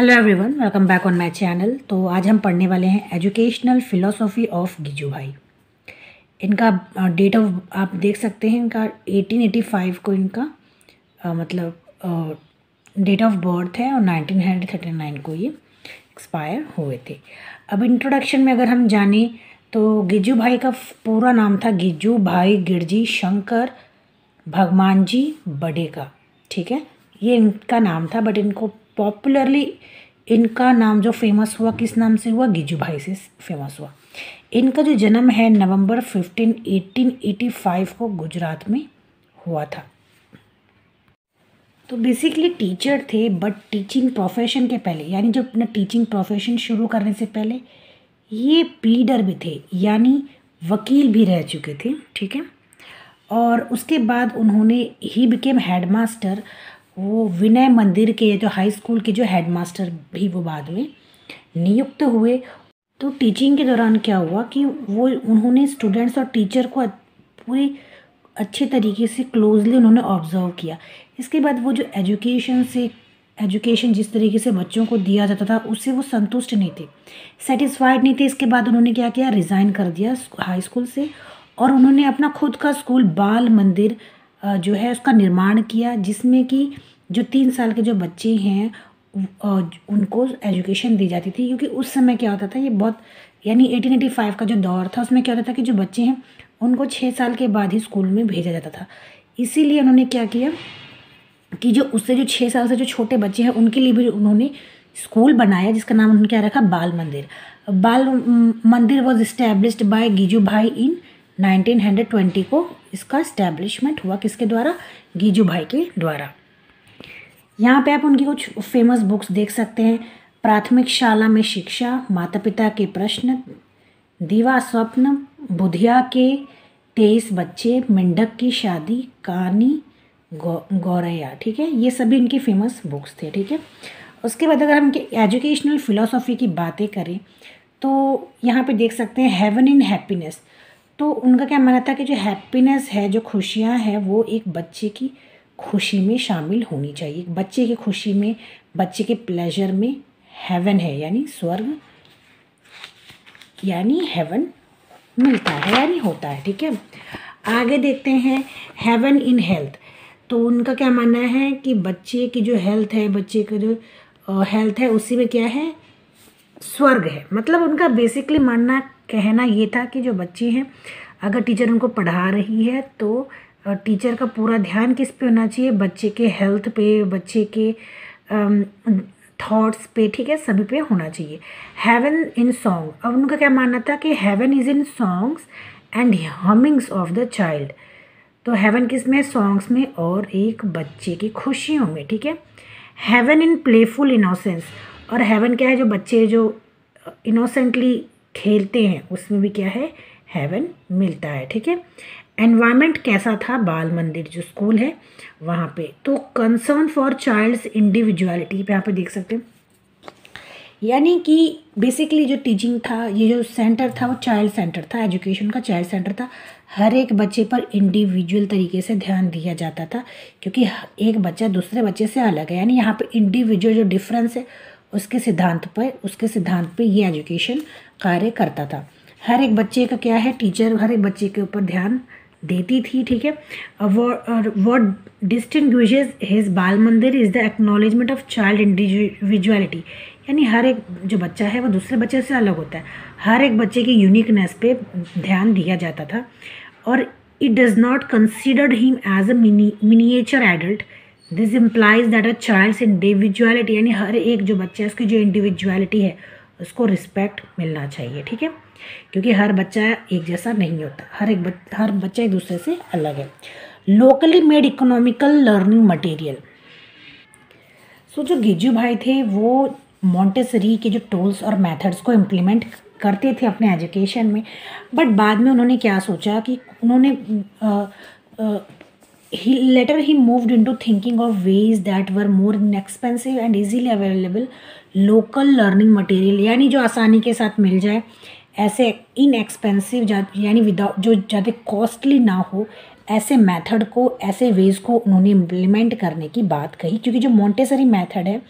Hello everyone welcome back on my channel तो आज हम पढ़ने वाले हैं एजुकेशनल फिलोसॉफी ऑफ़ गिजू भाई इनका डेट ऑफ़ आप देख सकते हैं इनका 1885 को इनका आ, मतलब डेट ऑफ़ बर्थ है और 1939 को ये एक्सपायर हुए थे। अब इंट्रोडक्शन में अगर हम जाने तो गिजू भाई का पूरा नाम था गिजू भाई गिरजी शंकर भगवान जी बड़े का ठीक है? ये इनका नाम था बट इनको पॉपुलरली इनका नाम जो फ़ेमस हुआ, किस नाम से हुआ? गिजू भाई से फ़ेमस हुआ। इनका जो जन्म है नवंबर 15 1885 को गुजरात में हुआ था। तो बेसिकली टीचर थे बट टीचिंग प्रोफेशन के पहले, यानी जब अपना टीचिंग प्रोफेशन शुरू करने से पहले, ये प्लीडर भी थे, यानी वकील भी रह चुके थे, ठीक है? और उसके बाद उन्होंने ही बिकेम हेडमास्टर वो विनय मंदिर के जो हाई स्कूल के जो हेडमास्टर भी वो बाद में नियुक्त हुए। तो टीचिंग के दौरान क्या हुआ कि वो उन्होंने स्टूडेंट्स और टीचर को पूरी अच्छे तरीके से क्लोजली उन्होंने ऑब्ज़र्व किया। इसके बाद वो जो एजुकेशन से एजुकेशन जिस तरीके से बच्चों को दिया जाता था, उससे वो संतुष्ट नहीं थे। सेटिस्फाइड नहीं थे, इसके बाद उन्होंने क्या किया? रिज़ाइन कर दिया हाई स्कूल से और उन्होंने अपना खुद का स्कूल बाल मंदिर जो है उसका निर्माण किया, जिसमें कि जो तीन साल के जो बच्चे हैं उनको एजुकेशन दी जाती थी, क्योंकि उस समय क्या होता था, ये बहुत, यानी 1885 का जो दौर था, उसमें क्या होता था कि जो बच्चे हैं, उनको छः साल के बाद ही स्कूल में भेजा जाता था। इसीलिए उन्होंने क्या किया कि जो उससे जो छः साल से जो छोटे बच्चे हैं, उनके लिए भी उन्होंने स्कूल बनाया, जिसका नाम उन्होंने क्या रखा, बाल मंदिर। बाल मंदिर वॉज़ इस्टेब्लिश्ड बाय गिजू भाई इन 1920 को इसका इस्टेब्लिशमेंट हुआ किसके द्वारा? गीजू भाई के द्वारा। यहाँ पे आप उनकी कुछ फ़ेमस बुक्स देख सकते हैं। प्राथमिक शाला में शिक्षा माता पिता के प्रश्न, दीवा स्वप्न, बुधिया के तेईस बच्चे, मेंढक की शादी कहानी गौ, गौरैया, ठीक है? ये सभी इनकी फ़ेमस बुक्स थे, ठीक है? उसके बाद अगर हम एजुकेशनल फ़िलोसॉफ़ी की बातें करें तो यहाँ पे देख सकते हैं हेवन इन हैप्पीनेस तो उनका क्या मानना था कि जो हैप्पीनेस है, जो खुशियाँ हैं, वो एक बच्चे की खुशी में शामिल होनी चाहिए। बच्चे की खुशी में, बच्चे के प्लेजर में हेवन है, यानी स्वर्ग, यानी हेवन मिलता है, यानी होता है, ठीक है? आगे देखते हैं हेवन इन हेल्थ तो उनका क्या मानना है कि बच्चे की जो हेल्थ है, बच्चे का जो हेल्थ है, उसी में क्या है? स्वर्ग है। मतलब उनका बेसिकली मानना कहना ये था कि जो बच्चे हैं, अगर टीचर उनको पढ़ा रही है तो टीचर का पूरा ध्यान किस पे होना चाहिए? बच्चे के हेल्थ पे, बच्चे के थॉट्स पे, ठीक है? सभी पे होना चाहिए। हेवन इन सॉन्ग अब उनका क्या मानना था कि heaven is in songs and hummings of the child तो हेवन किसमें? सॉन्ग्स में और एक बच्चे की खुशियों में, ठीक है? हेवन इन प्लेफुल इनोसेंस और हेवन क्या है? जो बच्चे जो इनोसेंटली खेलते हैं, उसमें भी क्या है? हेवन मिलता है, ठीक है? एनवायरनमेंट कैसा था? बाल मंदिर जो स्कूल है, वहाँ पे। तो कंसर्न फॉर चाइल्ड्स इंडिविजुअलिटी पे यहाँ पे देख सकते हैं। यानी कि बेसिकली जो टीचिंग था, ये जो सेंटर था, वो चाइल्ड सेंटर था एजुकेशन का चाइल्ड सेंटर था। हर एक बच्चे पर इंडिविजुअल तरीके से ध्यान दिया जाता था, क्योंकि एक बच्चा दूसरे बच्चे से अलग है। यानी यहाँ पे इंडिविजुअल जो डिफरेंस है उसके सिद्धांत पर, उसके सिद्धांत पे ये एजुकेशन कार्य करता था। हर एक बच्चे का क्या है? टीचर हर एक बच्चे के ऊपर ध्यान देती थी, ठीक है? What distinguishes his Bal Mandir is the acknowledgement of child individuality यानी हर एक जो बच्चा है, वो दूसरे बच्चे से अलग होता है। हर एक बच्चे की यूनिकनेस पे ध्यान दिया जाता था। और it does not considered him as a mini miniature adult this implies that a child's individuality यानी हर एक जो बच्चा है, उसकी जो इंडिविजुअलिटी है, उसको रिस्पेक्ट मिलना चाहिए, ठीक है? क्योंकि हर बच्चा एक जैसा नहीं होता। हर एक हर बच्चा एक दूसरे से अलग है। Locally made economical learning material so जो गिजू भाई थे, वो मॉन्टेसरी के जो टूल्स और मेथड्स को इम्प्लीमेंट करते थे अपने एजुकेशन में बट बाद में उन्होंने क्या सोचा कि उन्होंने ही later he moved into thinking of ways that were more expensive and easily available local learning material यानी जो आसानी के साथ मिल जाए, ऐसे इन एक्सपेंसिव यानी विदाउट जो ज़्यादा कॉस्टली ना हो, ऐसे मेथड को, ऐसे वेज को उन्होंने इम्प्लीमेंट करने की बात कही, क्योंकि जो मोन्टेसरी मेथड है,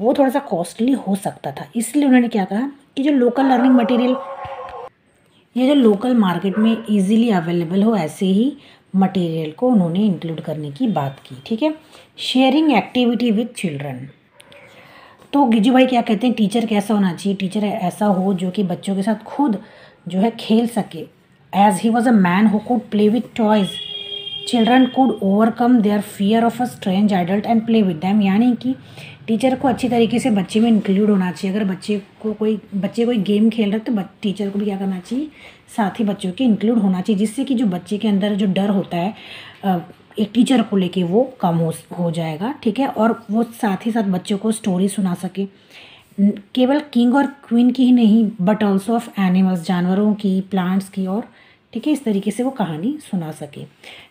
वो थोड़ा सा कॉस्टली हो सकता था। इसलिए उन्होंने क्या कहा कि जो लोकल लर्निंग मटेरियल ये जो लोकल मार्केट में इजीली अवेलेबल हो, ऐसे ही मटेरियल को उन्होंने इंक्लूड करने की बात की, ठीक है? शेयरिंग एक्टिविटी विथ चिल्ड्रन तो गिजू भाई क्या कहते हैं? टीचर कैसा होना चाहिए? टीचर ऐसा हो जो कि बच्चों के साथ खुद जो है खेल सके. As he was a man who could play with toys children could overcome their fear of a strange adult and play with them यानी कि टीचर को अच्छी तरीके से बच्चे में इंक्लूड होना चाहिए। अगर बच्चे को कोई, बच्चे कोई गेम खेल रहे तो टीचर को भी क्या करना चाहिए? साथ ही बच्चों के इंक्लूड होना चाहिए, जिससे कि जो बच्चे के अंदर जो डर होता है एक टीचर को लेके वो कम हो हो जाएगा, ठीक है? और वो साथ ही साथ बच्चों को स्टोरी सुना सके। केवल किंग और क्वीन की ही नहीं बट ऑल्सो ऑफ़ एनिमल्स जानवरों की प्लांट्स की और ठीक है, इस तरीके से वो कहानी सुना सके।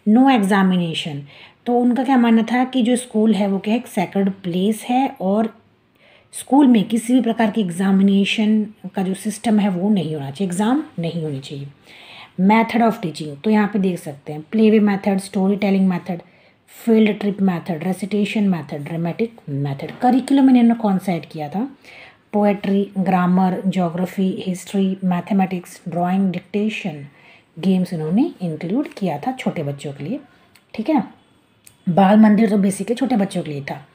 नो एग्जामिनेशन तो उनका क्या मानना था कि जो स्कूल है, वो क्या है, एक सेक्रेड प्लेस है और स्कूल में किसी भी प्रकार की एग्जामिनेशन का जो सिस्टम है, वो नहीं होना चाहिए। एग्ज़ाम नहीं होनी चाहिए। मैथड ऑफ़ टीचिंग तो यहाँ पे देख सकते हैं। Play way method story telling method field trip method recitation method dramatic method curriculum इन्होंने कौन सा ऐड किया था? Poetry grammar geography history mathematics drawing dictation games इन्होंने इंक्लूड किया था छोटे बच्चों के लिए, ठीक है बाल मंदिर तो बेसिकली छोटे बच्चों के लिए था।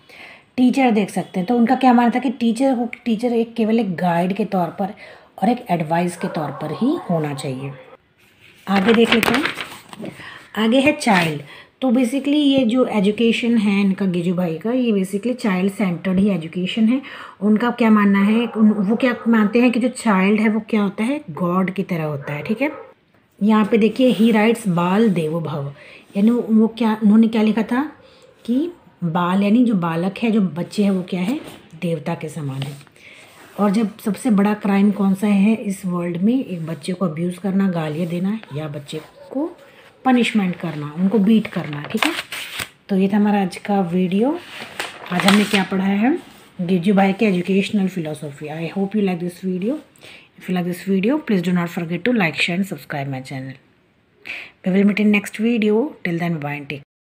टीचर देख सकते हैं तो उनका क्या मानना था कि टीचर को टीचर एक केवल एक गाइड के तौर पर और एक एडवाइस के तौर पर ही होना चाहिए। आगे देख लेते हैं। आगे है चाइल्ड तो बेसिकली ये जो एजुकेशन है इनका गिजू भाई का, ये बेसिकली चाइल्ड सेंटर्ड ही एजुकेशन है। उनका क्या मानना है वो क्या मानते हैं कि जो चाइल्ड है वो क्या होता है? गॉड की तरह होता है, ठीक है? यहाँ पे देखिए ही राइट्स बाल देवो भव यानी वो क्या, उन्होंने क्या लिखा था कि बाल, यानी जो बालक है, जो बच्चे हैं, वो क्या है? देवता के समान है। और जब सबसे बड़ा क्राइम कौन सा है, इस वर्ल्ड में एक बच्चे को अब्यूज़ करना, गालियाँ देना, या बच्चे को पनिशमेंट करना, उनको बीट करना, ठीक है? तो ये था हमारा आज का वीडियो आज हमने क्या पढ़ा है? गिजू भाई के educational philosophy I hope you like this video If you like this video, please do not forget to like, share and subscribe my channel. We will meet in next video. Till then, bye and take